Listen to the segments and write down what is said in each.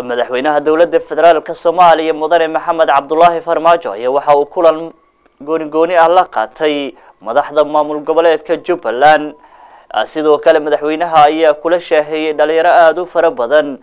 مدحوينها دولة فدرال كالصومالي مدني محمد عبد الله فرماجو يوحى وكولا قوني قوني ألاقا تي مدحضا مامول قبليت كجوبا لأن سيدو كالمدحوينها ايا كل شاهي داليرا آدو فربضا.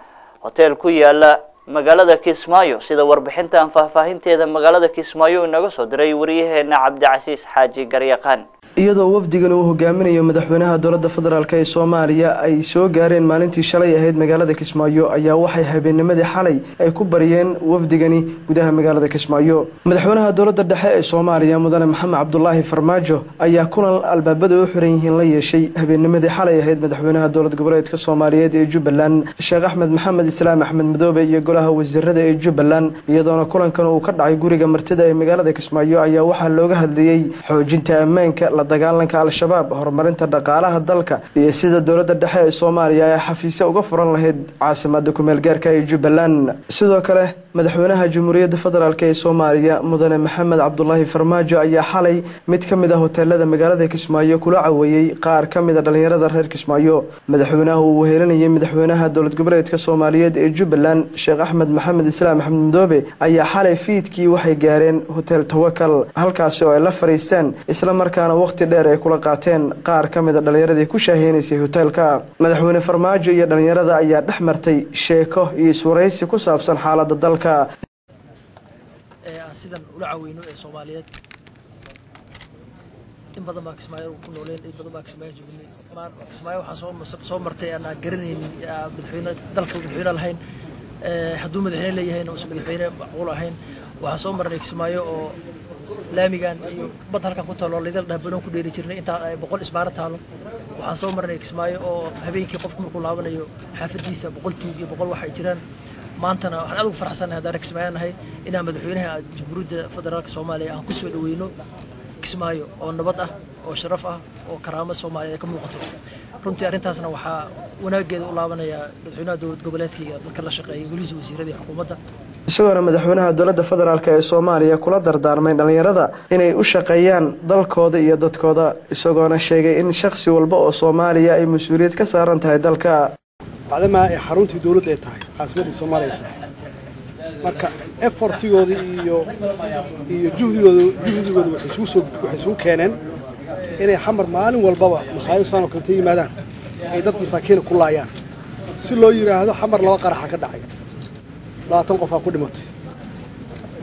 هتيل كويا لا. Magaalada kismaayo sida warbixintan faahfaahinteeda magaalada kismaayo inaga soo diray wariyaheena cabdicasiis xaaji garyaqaan. Iyadoo wafdigan uu hogaaminayo madaxweynaha dowladda federaalk ee soomaaliya ay soo gaareen maalintii shalay ahayd magaalada kismaayo ayaa waxay habeennimadii xalay ay ku bariyeen wafdigani gudaha magaalada kismaayo. Madaxweynaha dowladda dhexe ee soomaaliya mudane maxamed cabdulaahi farmaajo ayaa kulan albaabada u xiran yihiin la yeeshay habeennimadii xalay ahayd madaxweynaha dowlad goboleedka soomaaliyeed ee jubbaland sheekh axmed maxamed islaam axmed madoobe iyo golaha wasiirada ee jubbaland iyadoona kulankan uu ka dhacay guriga martida ee magaalada kismaayo ayaa waxaa looga hadlayey xoojinta ammaanka dagaalanka al-shabaab horumarinta dhaqaalaha dalka iyo sida dowladda dhexe ee soomaaliya ay xafiisya uga furan lahayd caasimada kumeel gaarka ee jubbaland. Sidoo kale madaxweynaha jamhuuriyadda federaalk ee soomaaliya mudane maxamed cabdulaahi farmaajo ayaa xalay mid ka mid ah hoteelada magaalada kismaayo kula caweeyey qaar ka mid a dhalinyarada reer kismaayo. Madaxweynaha uu weheelinayay madaxweynaha dowlad goboleedka soomaaliyeed ee jubbaland sheekh axmed maxamed islaam axmed madoobe ayaa xalay fiidkii waxay gaareen hotel tawakal halkaasi oo ay la fariisteen islamarkaana waqti dheer ay kula qaateen qaar ka mid a dhalinyaradii ku shaaheynaysay hoteelka madaxweyne farmaajo iyo dhalinyarada ayaa dhex martay sheeko iyo iswaraysi ku saabsan xaalada dalka aan sidan ula caweyno ee soomaaliyeed in badan baa kismaayo ku nooleen in badan baa kismaayo joognay. Kismaayo waxaa soo soo martay aan aan garanaynin madaxweyne dalka madaxweyne lahayn hadduu madaxweyne leeyahayna uusan madaxweyne macquul ahayn waxaa soo marnay kismaayo oo laamigan iyo bad halkan ku taalo lidal dhaabanoon ku dheeri jirnay intaa boqol isbaaro taalo waxaan soo marnay kismaayo oo habeenkii qofku markuu laabanayo xaafadiisa boqol tuug iyo boqol wax ay jiraan maantana waxaan aad ugu faraxsanahay haddaan kismaayo nahay inaan madaxweynaha jamhuuriyadda federaalka soomaaliya aan ku soo dhaweyno kismaayo oo nabad ah oo sharaf ah oo karaamo soomaaliya ka muuqato. Runtii arrintaasna waxaa wanaageeda u laabanaya madaxweynaha dowlad goboleedka dadka la shaqeeyay weliisa wasiirada iyo xukuumadda. Isagoona madaxweynaha dowladda federaalk ee soomaaliya kula dardaarmay dhalinyarada inay u shaqeeyaan dalkooda iyo dadkooda isagoona sheegay in shakhsi walba oo soomaaliya ay mas'uuliyad ka saaran tahay dalka bacdamaa ay xaruntii dowladda ay tahay caasimaddii soomaaliya ay tahay marka efortigoodii iyo iyo juhdigooda juhdigooda waxay isugu soo waxay isugu keeneen inay xamar maalin walbaba makhaayad saan oo kaleta yimaadaan ay dad masaakiina ku laayaan. Si loo yidhaahdo xamar laba qaraxa ka dhacay. Labaatan qofaa ku dhimatay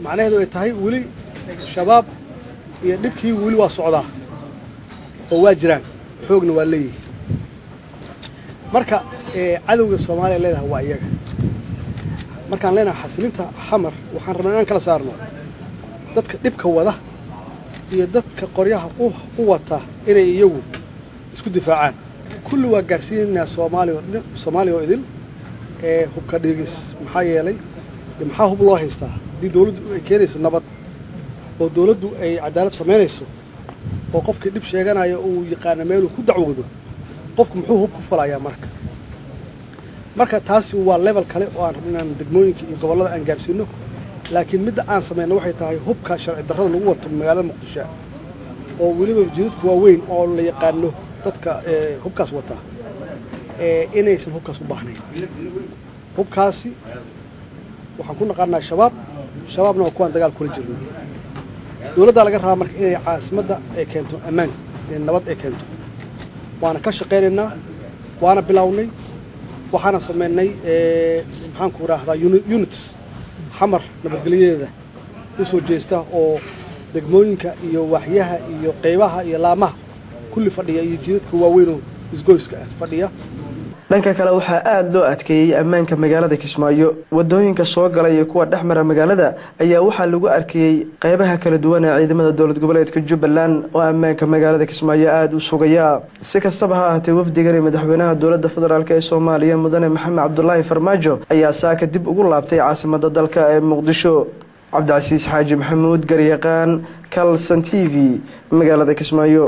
macnaheedu ay tahay weli shabaab iyo dhibkii weli waa socdaa oo waa jiraan. Xoogna waa leeyihi marka cadowga soomaaliya leedahay waa iyaga. Markaan leenahay xasilinta xamar waxaan rabnaa inaan kala saarno dadka dhibka wada iyo dadka qoryaha u wata inay iyagu isku difaacaan. Kulli waa gaarsiinaynaa soomaaliya oo idil ee hubka dhigis maxaa yeelay maxaa hub loo haystaa? Haddii dowladdu ay keenayso nabad oo dowladdu ay cadaalad samaynayso oo qofkii dhib sheeganaya uu yaqaana meeluu ku dacwoodo qofku muxuu hub ku falayaa marka marka taasi waa level kale oo aan rabno inaan degmooyinka iyo gobollada aan gaarsiino laakiin midda aan samayno waxay tahay hubka sharci darrada lagu wato magaalada muqdisho oo weliba jidadku waa weyn oo la yaqaano dadka hubkaas wata inaysan hubkaas u baahnayn. Hubkaasi waxaan ku naqaanaa shabaab shabaabna waa kuwaan dagaal kula jirno dowladdaa laga rabaa marka inay caasimadda ay keento ammaan nabad ay keento. Waana ka shaqaynaynaa waana bilownay waxaana samaynay maxaanku idhaahdaa units xamar nabadgelyadeeda u soo jeesta oo degmooyinka iyo waaxyaha iyo qaybaha iyo laamaha kulli fadhiya iyo jidadka waaweynoo isgoyska ah fadhiya dhanka kale waxaa aada loo adkeeyey ammaanka magaalada kismaayo. Wadooyinka soo gala iyo kuwa dhex mara magaalada ayaa waxaa lagu arkayey qeybaha kala duwan ee ciidamada dowlad goboleedka jubbaland oo ammaanka magaalada kismaayo aada u sugaya si kastaba ha ahaatee wafdigani madaxweynaha dowladda federaalk ee soomaaliya mudane maxamed cabdulaahi farmaajo ayaa saaka dib ugu laabtay caasimada dalka ee muqdisho. Cabdicasiis xaaji maxamuud garyaqaan kalson t v magaalada kismaayo